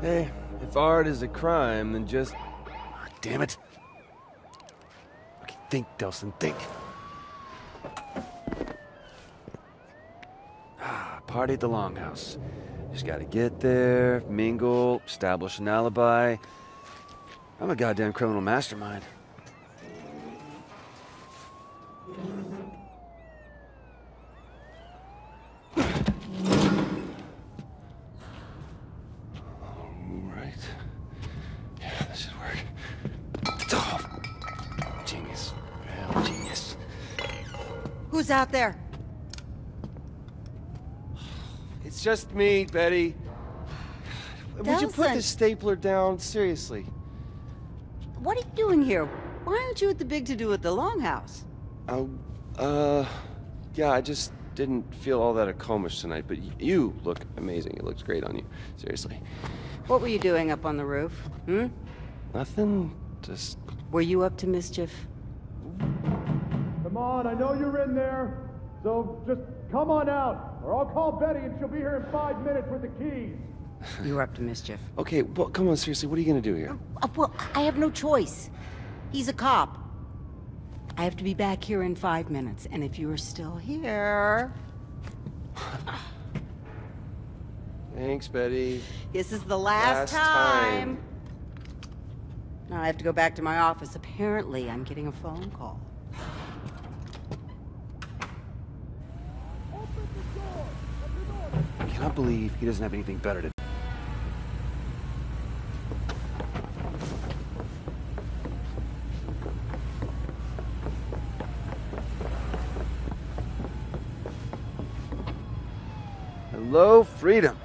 Hey, if art is a crime, then just... Ah, damn it. Okay, think, Delsin, think. Ah, party at the Longhouse. Just gotta get there, mingle, establish an alibi. I'm a goddamn criminal mastermind. Who's out there? It's just me, Betty. Would you put Delsin. the stapler down? Seriously. What are you doing here? Why aren't you at the big to-do at the Longhouse? Oh, uh, yeah, I just didn't feel all that accomplished tonight, but you look amazing. It looks great on you. Seriously. What were you doing up on the roof? Hmm? Nothing, just. Were you up to mischief? Come on, I know you're in there. So just come on out, or I'll call Betty and she'll be here in five minutes with the keys. You were up to mischief. Okay, well, come on, seriously, what are you gonna do here? Uh, well, I have no choice. He's a cop. I have to be back here in five minutes, and if you're still here... Thanks, Betty. This is the last, Last time. time. Now I have to go back to my office. Apparently, I'm getting a phone call. Cannot believe he doesn't have anything better to do. Hello, freedom.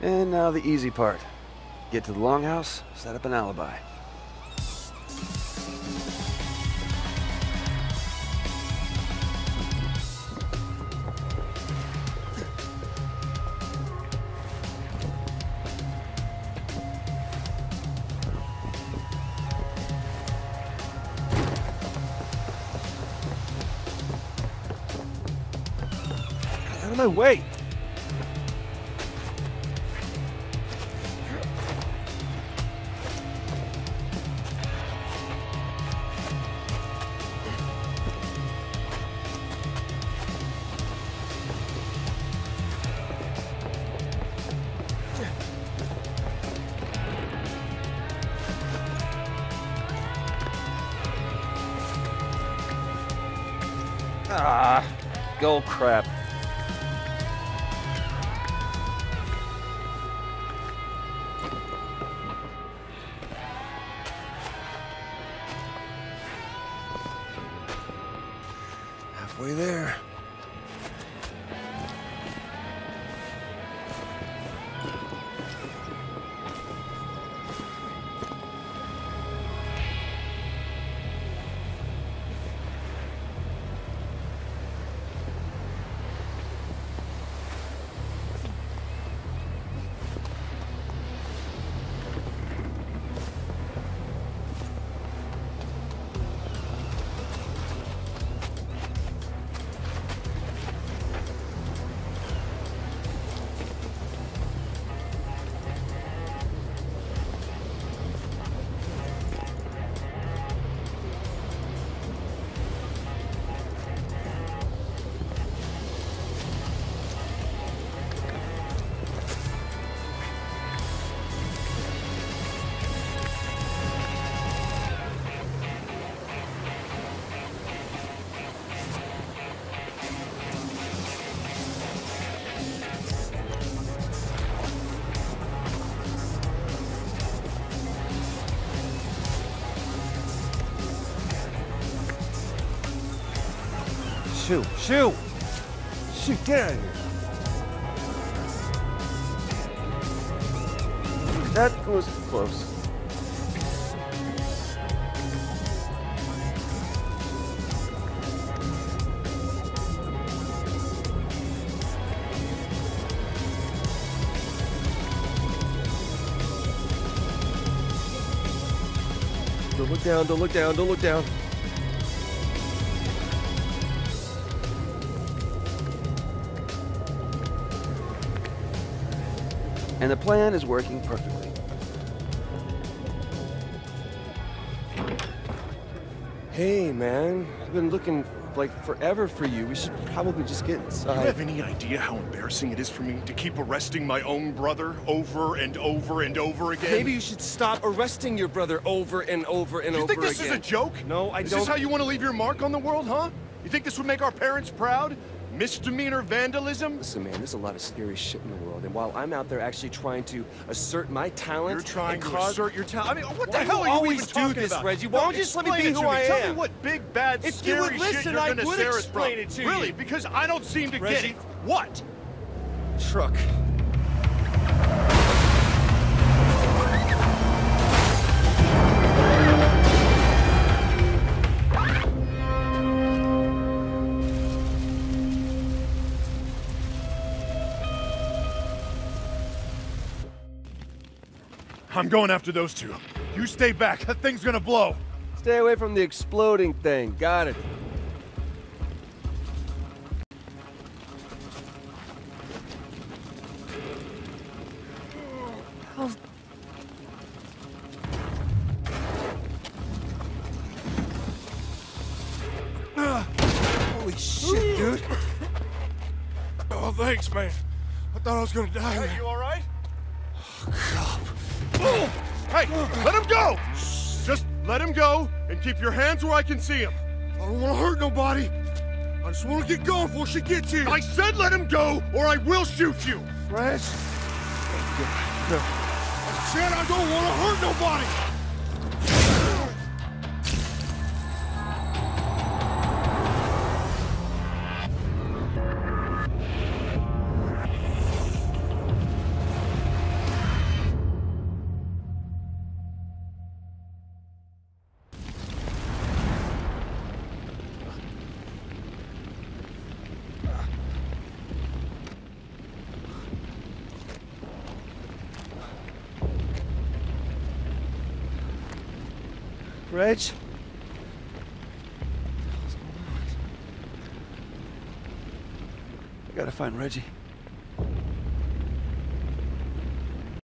And now the easy part. Get to the longhouse, set up an alibi. My way! Ah, go crap. Shoot, shoot! Shoot, get out of here! That was close. Don't look down, don't look down, don't look down. And the plan is working perfectly. Hey, man. I've been looking like forever for you. We should probably just get Do you inside. have any idea how embarrassing it is for me to keep arresting my own brother over and over and over again? Maybe you should stop arresting your brother over and over and You over again. You think this again. is a joke? No, I is don't. this how you want to leave your mark on the world, huh? You think this would make our parents proud? Misdemeanor vandalism? Listen, man, there's a lot of scary shit in the world, and while I'm out there actually trying to assert my talent, You're trying to cause... assert your talent. I mean, what Why the hell are you always even do talking this, about? Reggie? Why No, don't you just let me be who me. I Tell me what big, bad, If you scary shit listen, you're gonna would scare explain from. it to Really? Because I don't seem to Reggie. get it. What? Truck. Going after those two. You stay back. That thing's gonna blow. Stay away from the exploding thing. Got it. Holy shit, dude. Oh, thanks, man. I thought I was gonna die. Hey, you all right? Oh, Hey, let him go! Just let him go and keep your hands where I can see him. I don't want to hurt nobody. I just want to get going before she gets here. I said let him go or I will shoot you. Reg. I said I don't want to hurt nobody. Reg? I gotta find Reggie.